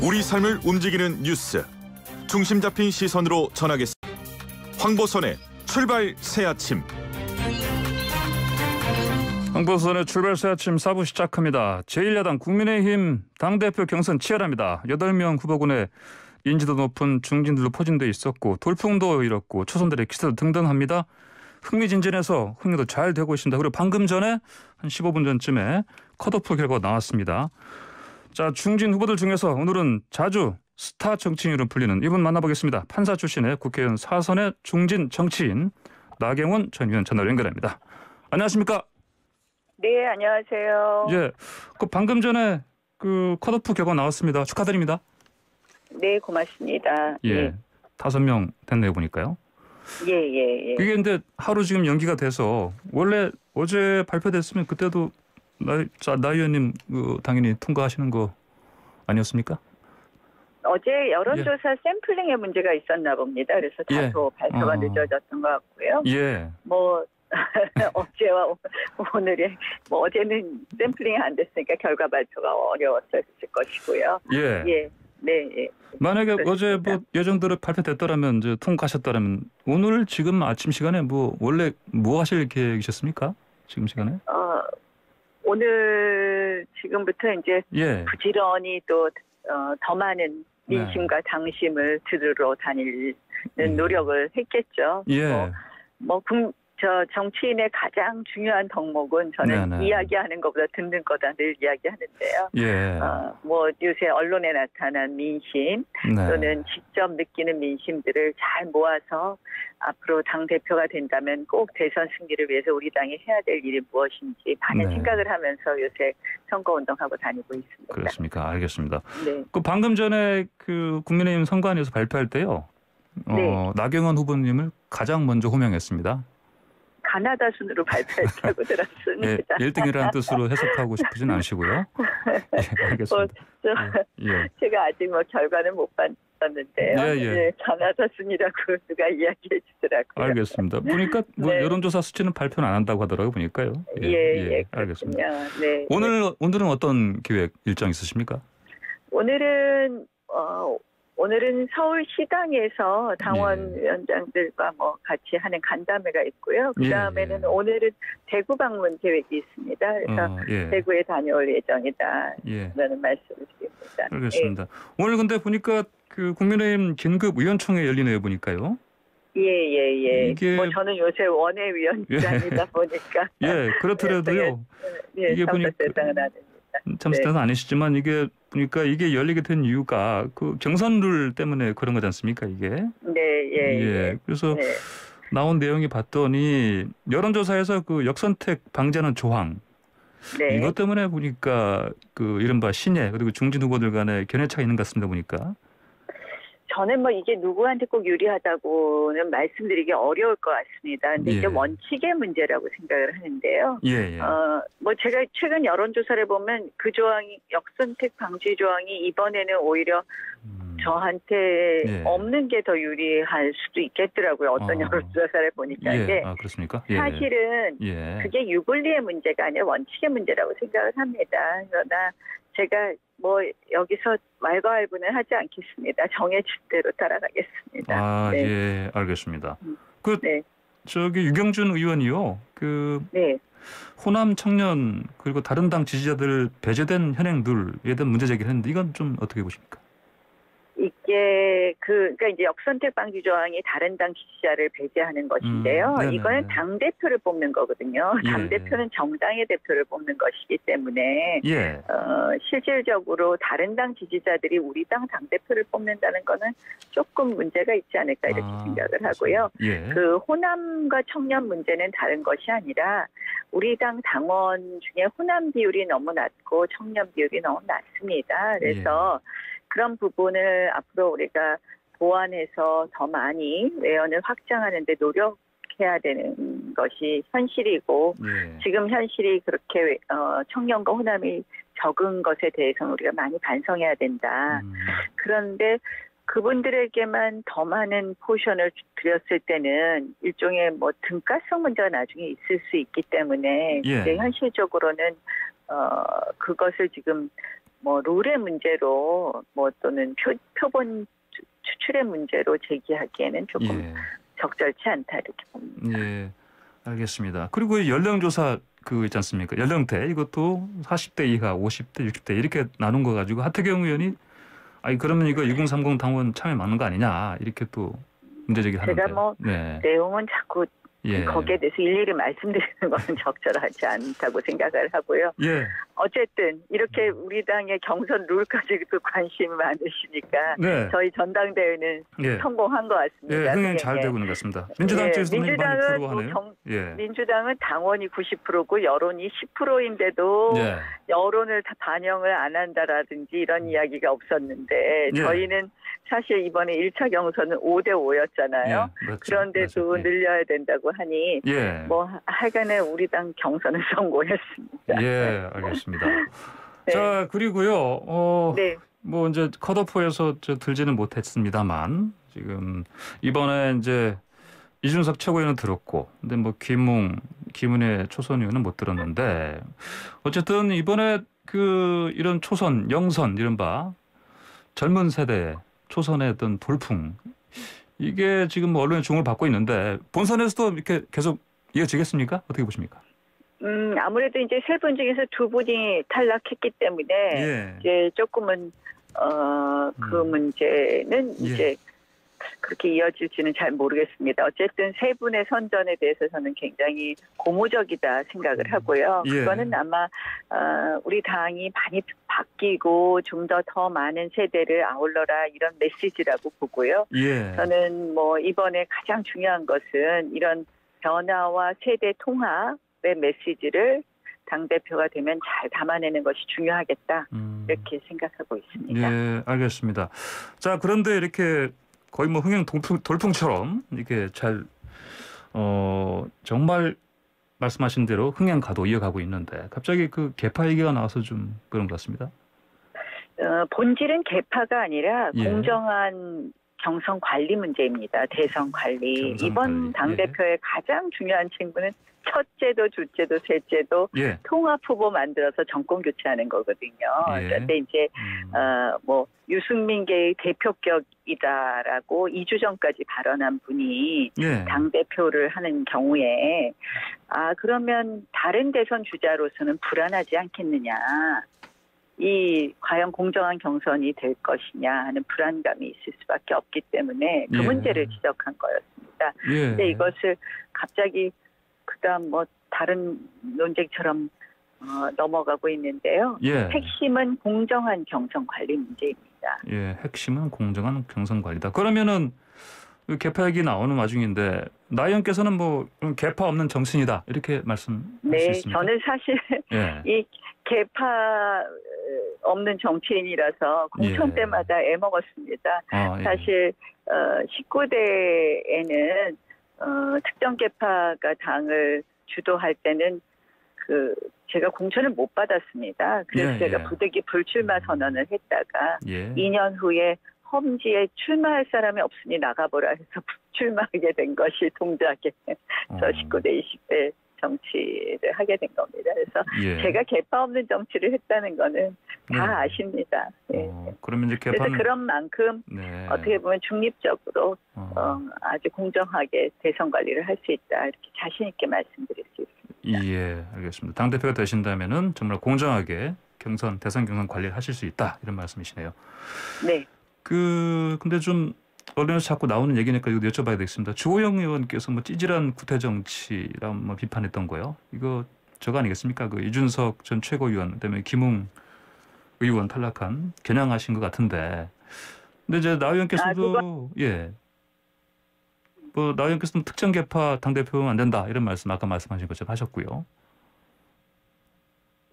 우리 삶을 움직이는 뉴스 중심 잡힌 시선으로 전하겠습니다. 황보선의 출발 새 아침. 황보선의 출발 새 아침 4부 시작합니다. 제1야당 국민의힘 당대표 경선 치열합니다. 8명 후보군에 인지도 높은 중진들로 포진돼 있었고 돌풍도 일었고 초선들의 기세도 등등합니다. 흥미진진해서 흥미도 잘 되고 있습니다. 그리고 방금 전에 한 15분 전쯤에 컷오프 결과가 나왔습니다. 자 중진 후보들 중에서 오늘은 자주 스타 정치인으로 불리는 이분 만나보겠습니다. 판사 출신의 국회의원 사선의 중진 정치인 나경원 전 의원 전화로 연결합니다. 안녕하십니까? 네, 안녕하세요. 예, 그 방금 전에 그 컷오프 결과 나왔습니다. 축하드립니다. 네, 고맙습니다. 예, 다섯 명 됐네요 보니까요. 예, 예, 예. 이게 근데 하루 지금 연기가 돼서 원래 어제 발표됐으면 그때도 나, 의원님 그 당연히 통과하시는 거 아니었습니까? 어제 여론조사 샘플링에 문제가 있었나 봅니다. 그래서 예. 다소 발표가 어. 늦어졌던 것 같고요. 예, 뭐 어제와 오- 오늘의 뭐 어제는 샘플링이 안 됐으니까 결과 발표가 어려웠을 것이고요. 예. 예, 네, 예. 만약에 그렇습니다. 어제 뭐 예정대로 발표됐더라면 이제 통과하셨더라면 오늘 지금 아침 시간에 뭐 원래 뭐 하실 계획이셨습니까? 지금 시간에? 어, 오늘 지금부터 이제 예. 부지런히 또 어, 더 많은 네. 민심과 당심을 들으러 다니는 음. 노력을 했겠죠. 예. 뭐, 뭐 국- 저 정치인의 가장 중요한 덕목은 저는 네네. 이야기하는 것보다 듣는 거다 늘 이야기하는데요. 예. 어, 뭐 요새 언론에 나타난 민심 네. 또는 직접 느끼는 민심들을 잘 모아서 앞으로 당 대표가 된다면 꼭 대선 승리를 위해서 우리 당이 해야 될 일이 무엇인지 많은 네. 생각을 하면서 요새 선거 운동하고 다니고 있습니다. 그렇습니까? 알겠습니다. 네. 그 방금 전에 그 국민의힘 선관위에서 발표할 때요. 어, 네. 나경원 후보님을 가장 먼저 호명했습니다. 가나다 순으로 발표했다고 예, 들었습니다. 1등이라는 뜻으로 해석하고 싶으진 않으시고요. 예, 알겠습니다. 뭐, 저, 예. 제가 아직 뭐 결과는 못 봤는데요. 예, 예. 가나다 순이라고 누가 이야기해 주더라고요. 알겠습니다. 보니까 뭐 네. 여론조사 수치는 발표는 안 한다고 하더라고요. 보니까요. 예, 예, 알겠습니다. 그렇군요. 네. 오늘 오늘은 어떤 계획 일정 있으십니까? 오늘은 어 오늘은 서울 시당에서 당원 예. 위원장들과 뭐 같이 하는 간담회가 있고요. 그 예, 다음에는 예. 오늘은 대구 방문 계획이 있습니다. 그래서 어, 예. 대구에 다녀올 예정이다. 예. 라는 말씀을 드립니다. 알겠습니다. 오늘 근데 보니까 그 국민의힘 긴급 의원총회 열리네요. 보니까요. 예, 예, 예. 이게- 뭐 저는 요새 원외 위원장이다 보니까 예, 그렇더라도요. 예, 이게 보니까- 아닙니다. 참석대는 아니시지만 이게 보니까 이게 열리게 된 이유가 그 경선 룰 때문에 그런 거지 않습니까? 이게. 네, 예, 예. 그래서 네. 나온 내용이 봤더니 여론조사에서 그 역선택 방지하는 조항 네. 이것 때문에 보니까 그 이른바 신예 그리고 중진 후보들 간에 견해 차가 있는 것 같습니다. 보니까. 저는 뭐 이게 누구한테 꼭 유리하다고는 말씀드리기 어려울 것 같습니다. 근데 이게 예. 원칙의 문제라고 생각을 하는데요. 예, 예. 어, 뭐 제가 최근 여론조사를 보면 그 조항이 역선택 방지 조항이 이번에는 오히려 음, 저한테 예. 없는 게 더 유리할 수도 있겠더라고요. 어떤 어. 여론조사를 보니까. 예. 근데 아, 그렇습니까? 예. 사실은 예. 그게 유불리의 문제가 아니라 원칙의 문제라고 생각을 합니다. 그러나 제가 뭐 여기서 말과알부는 하지 않겠습니다. 정해진 대로 따라가겠습니다. 아, 네. 예, 알겠습니다. 음, 그 네. 저기 유경준 의원이요. 그 네. 호남 청년 그리고 다른 당 지지자들 배제된 현행들에 대한 문제 제기를 했는데 이건 좀 어떻게 보십니까? 이게 그 그러니까 이제 역선택 방지 조항이 다른 당 지지자를 배제하는 것인데요. 음. 이거는 당 대표를 뽑는 거거든요. 예. 당 대표는 정당의 대표를 뽑는 것이기 때문에 예. 어, 실질적으로 다른 당 지지자들이 우리 당 당 대표를 뽑는다는 거는 조금 문제가 있지 않을까 이렇게 아, 생각을 하고요. 예. 그 호남과 청년 문제는 다른 것이 아니라 우리 당 당원 중에 호남 비율이 너무 낮고 청년 비율이 너무 낮습니다. 그래서 그런 부분을 앞으로 우리가 보완해서 더 많이 외연을 확장하는 데 노력해야 되는 것이 현실이고 예. 지금 현실이 그렇게 어, 청년과 호남이 적은 것에 대해서는 우리가 많이 반성해야 된다. 음, 그런데 그분들에게만 더 많은 포션을 드렸을 때는 일종의 뭐 등가성 문제가 나중에 있을 수 있기 때문에 예. 현실적으로는 어 그것을 지금 뭐 룰의 문제로 뭐 또는 표, 표본 추- 추출의 문제로 제기하기에는 조금 예. 적절치 않다 이렇게 봅니다. 예. 알겠습니다. 그리고 이 연령 조사 그 있지 않습니까? 연령대 이것도 40대 이하, 50대, 60대 이렇게 나눈 거 가지고 하태경 의원이 아니 그러면 이거 2030 당원 참여 맞는 거 아니냐 이렇게 또 문제 제기하는데. 제가 뭐 네. 내용은 자꾸 예. 거기에 대해서 일일이 말씀드리는 것은 적절하지 않다고 생각을 하고요. 예. 어쨌든 이렇게 우리 당의 경선 룰까지도 관심이 많으시니까 네. 저희 전당대회는 예. 성공한 것 예, 같습니다. 흥행 잘 예. 되고 있는 것 같습니다. 민주당 예, 쪽에서도 많이 민주당은 뭐. 경- 예. 민주당은 당원이 90%고 여론이 10%인데도 예. 여론을 다 반영을 안 한다라든지 이런 이야기가 없었는데 예. 저희는 사실 이번에 1차 경선은 5대 5였잖아요. 예. 맞죠. 그런데도 맞죠. 예. 늘려야 된다고 하니 예. 뭐 하- 하여간에 우리 당 경선은 성공했습니다. 예, 알겠습니다. 네. 자, 그리고요. 어, 네. 뭐 이제 컷오프에서 저 들지는 못했습니다만 지금 이번에 이제 이준석 최고위원은 들었고 근데 뭐 김웅 김은혜 초선 의원은 못 들었는데 어쨌든 이번에 그 이런 초선 영선 이른바 젊은 세대 초선의 어떤 돌풍 이게 지금 뭐 언론의 주목을 받고 있는데 본선에서도 이렇게 계속 이어지겠습니까? 어떻게 보십니까? 음, 아무래도 이제 세 분 중에서 두 분이 탈락했기 때문에 예. 이제 조금은 어, 그 음. 문제는 예. 이제 그렇게 이어질지는 잘 모르겠습니다. 어쨌든 세 분의 선전에 대해서 저는 굉장히 고무적이다 생각을 하고요. 예. 그거는 아마 어, 우리 당이 많이 바뀌고 좀더더 많은 세대를 아울러라 이런 메시지라고 보고요. 예. 저는 뭐 이번에 가장 중요한 것은 이런 변화와 세대 통합의 메시지를 당 대표가 되면 잘 담아내는 것이 중요하겠다 음. 이렇게 생각하고 있습니다. 예, 알겠습니다. 자, 그런데 이렇게 거의 뭐 흥행 돌풍, 돌풍처럼 이렇게 잘, 어, 정말 말씀하신 대로 흥행 가도 이어가고 있는데 갑자기 그 개파 얘기가 나와서 좀 그런 것 같습니다. 어, 본질은 개파가 아니라 예. 공정한 경선 관리 문제입니다. 대선 관리. 경선 이번 관리, 당 예. 대표의 가장 중요한 책무는 첫째도 둘째도 셋째도 예. 통합 후보 만들어서 정권 교체하는 거거든요. 예. 그런데 이제 음, 어, 뭐 유승민계의 대표격이다라고 2주 전까지 발언한 분이 예. 당 대표를 하는 경우에 아 그러면 다른 대선 주자로서는 불안하지 않겠느냐. 이 과연 공정한 경선이 될 것이냐 하는 불안감이 있을 수밖에 없기 때문에 그 예. 문제를 지적한 거였습니다. 예. 근데 이것을 갑자기 그다음 뭐 다른 논쟁처럼 어, 넘어가고 있는데요. 예. 핵심은 공정한 경선 관리 문제입니다. 예, 핵심은 공정한 경선 관리다. 그러면은 그 개파 얘기 나오는 와중인데 나 의원께서는 뭐 개파 없는 정신이다 이렇게 말씀할 수 네? 저는 사실 예. 이 개파 어, 없는 정치인이라서 공천 예. 때마다 애먹었습니다. 아, 예. 사실 어, 19대에는 어, 특정 개파가 당을 주도할 때는 그 제가 공천을 못 받았습니다. 그래서 예, 제가 예. 부득이 불출마 선언을 했다가 예. 2년 후에 험지에 출마할 사람이 없으니 나가보라 해서 출마하게 된 것이 동작에 어, 저 19대, 20대 정치를 하게 된 겁니다. 그래서 예. 제가 개파 없는 정치를 했다는 거는 다 네. 아십니다. 예. 어, 그러면 이제 그래서 개파는 그런 만큼 네. 어떻게 보면 중립적으로 어, 어, 아주 공정하게 대선 관리를 할 수 있다 이렇게 자신 있게 말씀드릴 수 있습니다. 예, 알겠습니다. 당 대표가 되신다면은 정말 공정하게 경선 대선 경선 관리를 하실 수 있다 이런 말씀이시네요. 네, 그 근데 좀 언론에서 자꾸 나오는 얘기니까 이거 여쭤봐야 되겠습니다. 주호영 의원께서 뭐 찌질한 구태 정치라 뭐 비판했던 거요. 이거 저거 아니겠습니까? 그 이준석 전 최고위원 그다음에 김웅 의원 탈락한 겨냥하신 것 같은데. 근데 이제 나 의원께서도 예. 뭐나 의원께서는 특정 개파 당 대표면 안 된다 이런 말씀 아까 말씀하신 것처럼 하셨고요.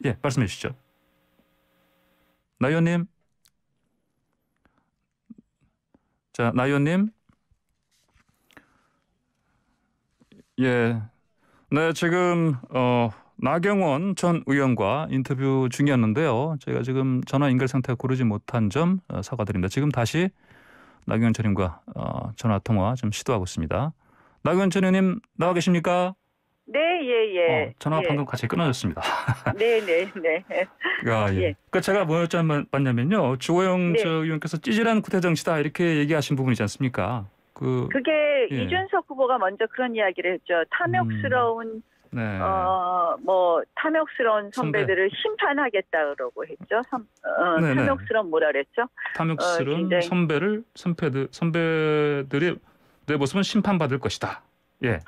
예, 말씀해 주시죠. 나 의원님. 자, 나 의원님. 예. 네, 지금 어 나경원 전 의원과 인터뷰 중이었는데요. 저희가 지금 전화 연결 상태가 고르지 못한 점 어, 사과드립니다. 지금 다시 나경원 전 의원과 어, 전화 통화 좀 시도하고 있습니다. 나경원 전 의원님 나와 계십니까? 네, 예, 예. 어, 전화가 예. 방금 같이 끊어졌습니다. 네, 네, 네. 아, 예. 예. 그 제가 뭐 여쭤봤냐면요. 주호영 네. 저 의원께서 찌질한 구태 정치다 이렇게 얘기하신 부분이지 않습니까? 그 그게 예. 이준석 후보가 먼저 그런 이야기를 했죠. 탐욕스러운 네. 어, 뭐 탐욕스러운 선배. 선배들을 심판하겠다 그러고 했죠. 선, 어, 네네. 탐욕스러운 뭐라 그랬죠? 탐욕스러운 어, 선배를 선배들 선배들의 내 모습은 심판받을 것이다. 예.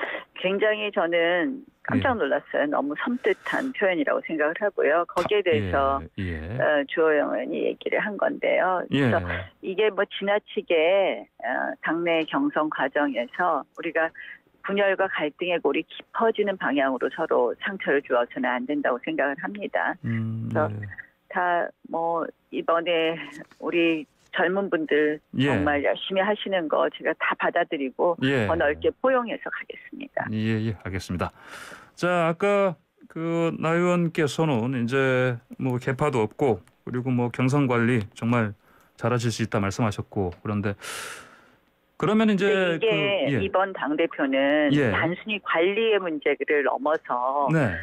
굉장히 저는 깜짝 놀랐어요. 너무 섬뜩한 표현이라고 생각을 하고요. 거기에 대해서 예. 예. 어, 주호영 의원이 얘기를 한 건데요. 예. 그래서 이게 뭐 지나치게 어, 당내 경선 과정에서 우리가 분열과 갈등의 골이 깊어지는 방향으로 서로 상처를 주어서는 안 된다고 생각을 합니다. 음, 그래서 예. 다뭐 이번에 우리 젊은 분들 예. 정말 열심히 하시는 거 제가 다 받아들이고 예. 더 넓게 포용해서 가겠습니다. 예, 예, 알겠습니다. 자, 아까 그나 의원께서는 이제 뭐 개파도 없고 그리고 뭐 경선 관리 정말 잘하실 수 있다 말씀하셨고 그런데 그러면 이제 이게 그 예. 이번 당 대표는 예. 단순히 관리의 문제를 넘어서 네.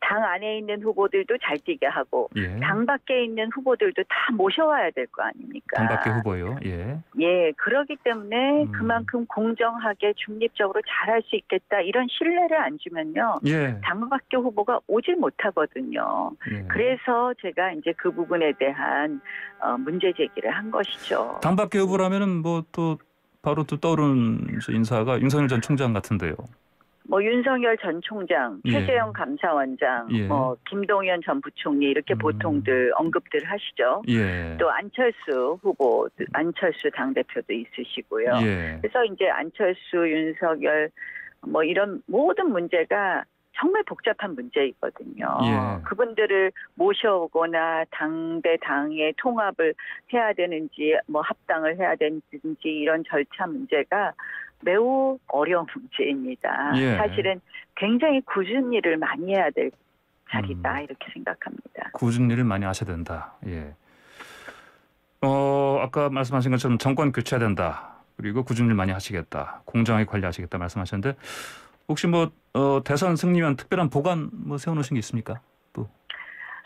당 안에 있는 후보들도 잘 뛰게 하고 예. 당 밖에 있는 후보들도 다 모셔와야 될 거 아닙니까? 당 밖의 후보요. 예. 예, 그러기 때문에 음. 그만큼 공정하게 중립적으로 잘할 수 있겠다 이런 신뢰를 안 주면요. 예. 당 밖의 후보가 오질 못하거든요. 예. 그래서 제가 이제 그 부분에 대한 어, 문제 제기를 한 것이죠. 당 밖의 후보라면은 뭐 또 바로 또 떠오르는 저 인사가 윤석열 전 총장 같은데요. 뭐 윤석열 전 총장, 예. 최재형 감사원장, 예. 뭐 김동연 전 부총리 이렇게 음. 보통들 언급들 하시죠. 예. 또 안철수 후보, 안철수 당 대표도 있으시고요. 예. 그래서 이제 안철수, 윤석열 뭐 이런 모든 문제가 정말 복잡한 문제이거든요. 예. 그분들을 모셔오거나 당대 당의 통합을 해야 되는지 뭐 합당을 해야 되는지 이런 절차 문제가 매우 어려운 문제입니다. 예. 사실은 굉장히 굳은 일을 많이 해야 될 자리다 음. 이렇게 생각합니다. 굳은 일을 많이 하셔야 된다. 예. 어, 아까 말씀하신 것처럼 정권 교체해야 된다. 그리고 굳은 일 많이 하시겠다. 공정하게 관리하시겠다 말씀하셨는데 혹시 뭐 어, 대선 승리 위한 특별한 보관 뭐 세워놓으신 게 있습니까?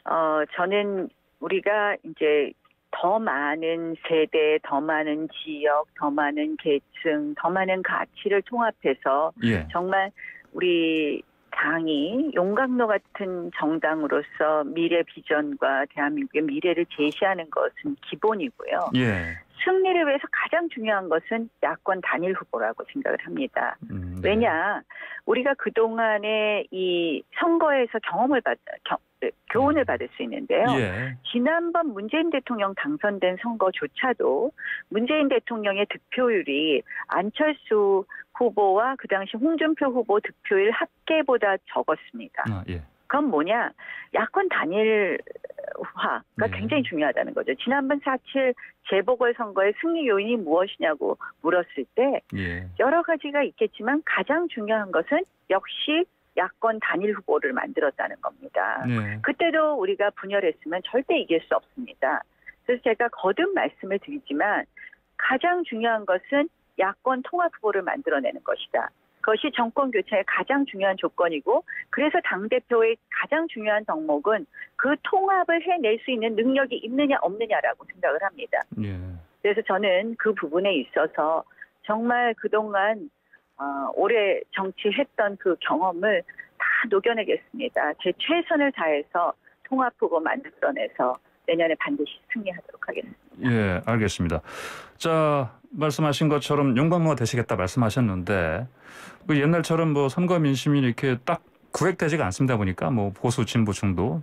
어, 저는 우리가 이제 더 많은 세대, 더 많은 지역, 더 많은 계층, 더 많은 가치를 통합해서 예. 정말 우리 당이 용광로 같은 정당으로서 미래 비전과 대한민국의 미래를 제시하는 것은 기본이고요. 예. 승리를 위해서 가장 중요한 것은 야권 단일 후보라고 생각을 합니다. 음, 네. 왜냐, 우리가 그동안에 이 선거에서 경험을 받, 겨, 교훈을 받을 수 있는데요. 예. 지난번 문재인 대통령 당선된 선거조차도 문재인 대통령의 득표율이 안철수 후보와 그 당시 홍준표 후보 득표율 합계보다 적었습니다. 아, 예. 그건 뭐냐? 야권 단일화가 네. 굉장히 중요하다는 거죠. 지난번 4.7 재보궐선거의 승리 요인이 무엇이냐고 물었을 때 예. 여러 가지가 있겠지만 가장 중요한 것은 역시 야권 단일 후보를 만들었다는 겁니다. 네. 그때도 우리가 분열했으면 절대 이길 수 없습니다. 그래서 제가 거듭 말씀을 드리지만 가장 중요한 것은 야권 통합 후보를 만들어내는 것이다. 그것이 정권 교체의 가장 중요한 조건이고 그래서 당 대표의 가장 중요한 덕목은 그 통합을 해낼 수 있는 능력이 있느냐 없느냐라고 생각을 합니다. 예. 그래서 저는 그 부분에 있어서 정말 그동안 어, 오래 정치했던 그 경험을 다 녹여내겠습니다. 제 최선을 다해서 통합 후보 만들어내서 내년에 반드시 승리하도록 하겠습니다. 예, 알겠습니다. 자, 말씀하신 것처럼 용광로가 되시겠다 말씀하셨는데 그 옛날처럼 뭐 선거 민심이 이렇게 딱 구획되지가 않습니다 보니까 뭐 보수 진보 중도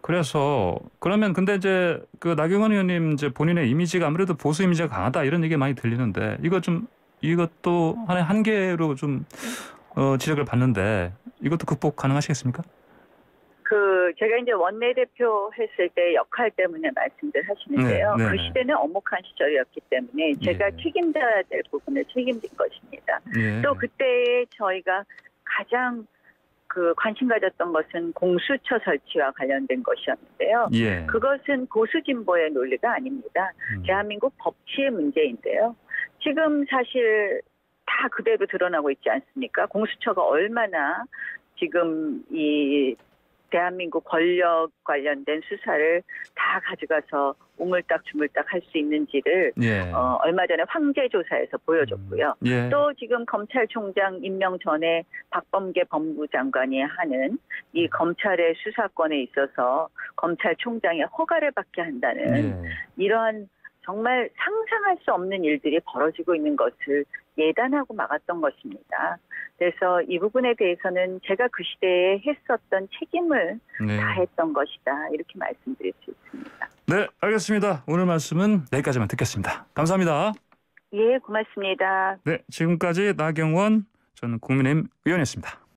그래서 그러면 근데 이제 그 나경원 의원님 이제 본인의 이미지가 아무래도 보수 이미지가 강하다 이런 얘기 많이 들리는데 이거 좀 이것도 하나의 한계로 좀 어, 지적을 받는데 이것도 극복 가능하시겠습니까? 그 제가 이제 원내대표 했을 때 역할 때문에 말씀들 하시는데요. 네, 네, 그 네. 시대는 엄혹한 시절이었기 때문에 제가 예. 책임져야 될 부분을 책임진 것입니다. 예. 또 그때 저희가 가장 그 관심 가졌던 것은 공수처 설치와 관련된 것이었는데요. 예. 그것은 보수 진보의 논리가 아닙니다. 음. 대한민국 법치의 문제인데요. 지금 사실 다 그대로 드러나고 있지 않습니까? 공수처가 얼마나 지금 이 대한민국 권력 관련된 수사를 다 가져가서 우물딱 주물딱 할 수 있는지를 예. 어, 얼마 전에 황제 조사에서 보여줬고요. 예. 또 지금 검찰총장 임명 전에 박범계 법무부 장관이 하는 이 검찰의 수사권에 있어서 검찰총장의 허가를 받게 한다는 예. 이러한 정말 상상할 수 없는 일들이 벌어지고 있는 것을 예단하고 막았던 것입니다. 그래서 이 부분에 대해서는 제가 그 시대에 했었던 책임을 네. 다했던 것이다 이렇게 말씀드릴 수 있습니다. 네, 알겠습니다. 오늘 말씀은 여기까지만 듣겠습니다. 감사합니다. 예, 고맙습니다. 네, 지금까지 나경원 전 국민의힘 의원이었습니다.